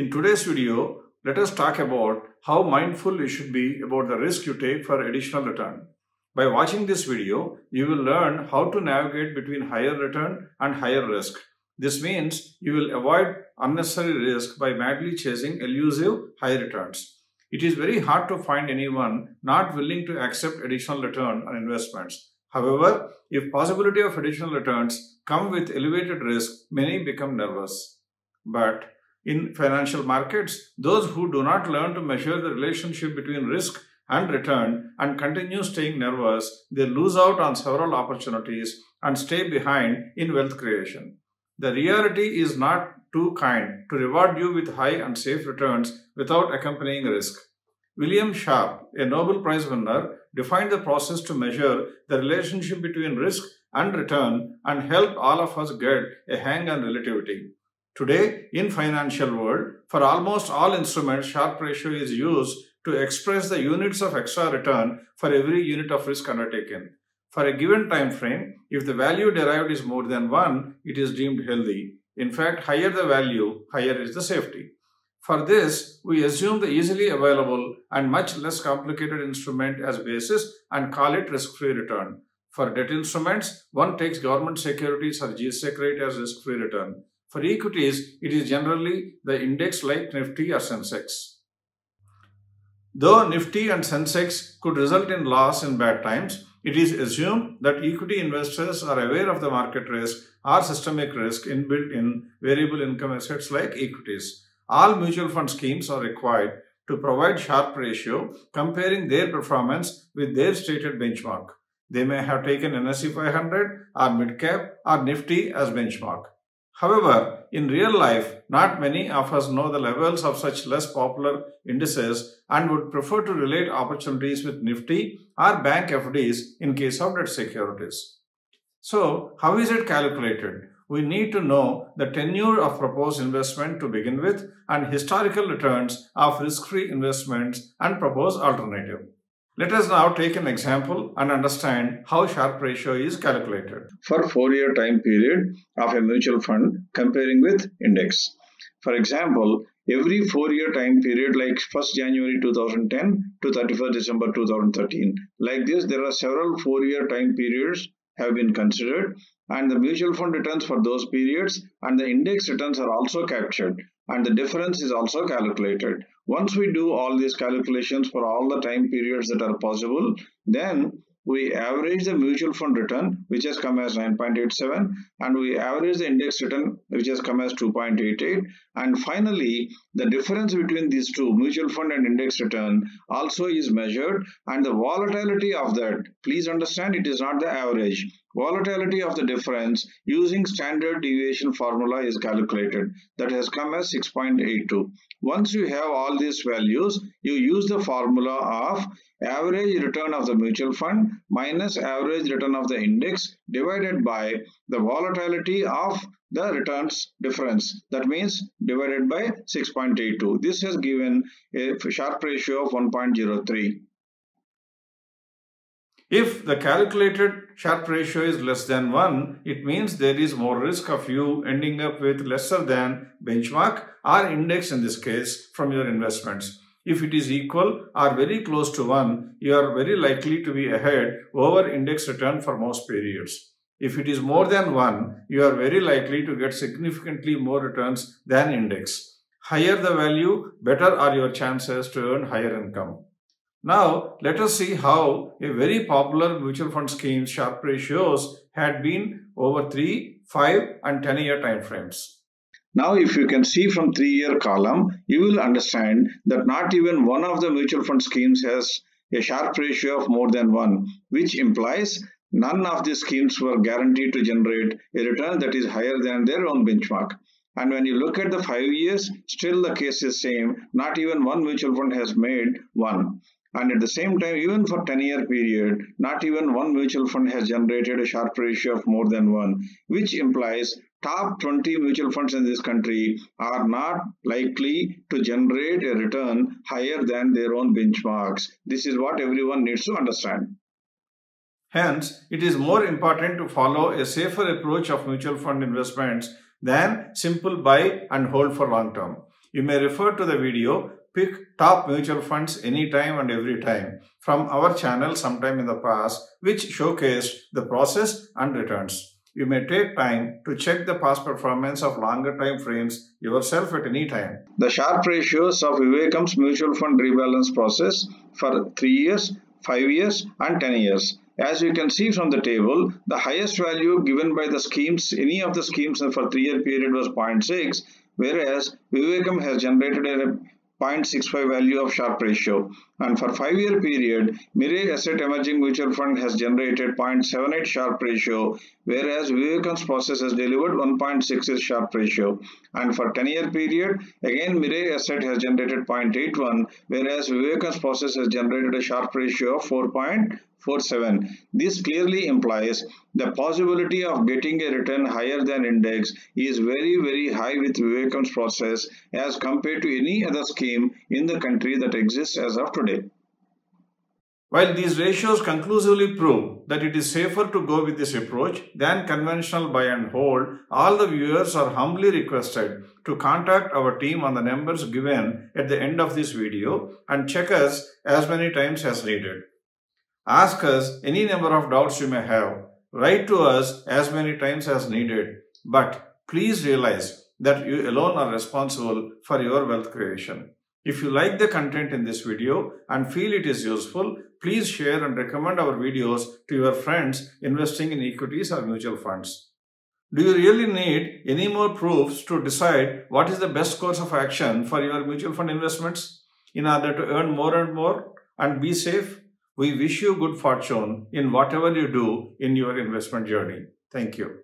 In today's video, let us talk about how mindful you should be about the risk you take for additional return. By watching this video, you will learn how to navigate between higher return and higher risk. This means you will avoid unnecessary risk by madly chasing elusive high returns. It is very hard to find anyone not willing to accept additional return on investments. However, if possibility of additional returns come with elevated risk, many become nervous. But in financial markets, those who do not learn to measure the relationship between risk and return and continue staying nervous, they lose out on several opportunities and stay behind in wealth creation. The reality is not too kind to reward you with high and safe returns without accompanying risk. William Sharpe, a Nobel Prize winner, defined the process to measure the relationship between risk and return and help all of us get a hang on relativity. Today, in financial world, for almost all instruments, Sharpe ratio is used to express the units of extra return for every unit of risk undertaken. For a given time frame, if the value derived is more than 1, it is deemed healthy. In fact, higher the value, higher is the safety. For this, we assume the easily available and much less complicated instrument as basis and call it risk-free return. For debt instruments, one takes government securities or G-Sec rate as risk-free return. For equities, it is generally the index like Nifty or Sensex. Though Nifty and Sensex could result in loss in bad times, it is assumed that equity investors are aware of the market risk or systemic risk inbuilt in variable income assets like equities. All mutual fund schemes are required to provide Sharpe ratio comparing their performance with their stated benchmark. They may have taken NSE 500 or midcap or Nifty as benchmark. However, in real life, not many of us know the levels of such less popular indices and would prefer to relate opportunities with Nifty or bank FDs in case of debt securities. So, how is it calculated? We need to know the tenure of proposed investment to begin with and historical returns of risk-free investments and proposed alternative. Let us now take an example and understand how Sharpe ratio is calculated. For four-year time period of a mutual fund comparing with index. For example, every four-year time period like 1st January 2010 to 31st December 2013. Like this, there are several four-year time periods have been considered and the mutual fund returns for those periods and the index returns are also captured and the difference is also calculated. Once we do all these calculations for all the time periods that are possible, then we average the mutual fund return which has come as 9.87 and we average the index return which has come as 2.88 and finally the difference between these two mutual fund and index return also is measured and the volatility of that please understand it is not the average Volatility of the difference using standard deviation formula is calculated. That has come as 6.82. Once you have all these values, you use the formula of average return of the mutual fund minus average return of the index divided by the volatility of the returns difference. That means divided by 6.82 this has given a Sharpe ratio of 1.03 if the calculated Sharpe ratio is less than 1, it means there is more risk of you ending up with lesser than benchmark or index in this case from your investments. If it is equal or very close to 1, you are very likely to be ahead over index return for most periods. If it is more than 1, you are very likely to get significantly more returns than index. Higher the value, better are your chances to earn higher income. Now, let us see how a very popular mutual fund scheme Sharpe ratios had been over 3, 5 and 10 year time frames. Now, if you can see from 3 year column, you will understand that not even one of the mutual fund schemes has a Sharpe ratio of more than 1, which implies none of these schemes were guaranteed to generate a return that is higher than their own benchmark. And when you look at the five years, still the case is same. Not even one mutual fund has made one. And at the same time, even for 10 year period, not even one mutual fund has generated a Sharpe ratio of more than one, which implies top 20 mutual funds in this country are not likely to generate a return higher than their own benchmarks. This is what everyone needs to understand. Hence, it is more important to follow a safer approach of mutual fund investments than simple buy and hold for long term. You may refer to the video Pick Top Mutual Funds anytime and every time from our channel sometime in the past which showcased the process and returns. You may take time to check the past performance of longer time frames yourself at any time. The Sharpe ratios of Vivekam's mutual fund rebalance process for 3 years, 5 years and 10 years. As you can see from the table, the highest value given by the schemes, any of the schemes for 3 year period was 0.6 whereas Vivekam has generated a 0.65 value of Sharpe ratio and for 5 year period Mirae Asset Emerging Mutual Fund has generated 0.78 Sharpe ratio whereas Vivekam's process has delivered 1.66 Sharpe ratio and for 10 year period again Mirae Asset has generated 0.81 whereas Vivekam's process has generated a Sharpe ratio of 4.47. This clearly implies the possibility of getting a return higher than index is very very high with Vivekam's process as compared to any other scheme in the country that exists as of today. While these ratios conclusively prove that it is safer to go with this approach than conventional buy and hold, all the viewers are humbly requested to contact our team on the numbers given at the end of this video and check us as many times as needed. Ask us any number of doubts you may have. Write to us as many times as needed. But please realize that you alone are responsible for your wealth creation. If you like the content in this video and feel it is useful, please share and recommend our videos to your friends investing in equities or mutual funds. Do you really need any more proofs to decide what is the best course of action for your mutual fund investments in order to earn more and more and be safe? We wish you good fortune in whatever you do in your investment journey. Thank you.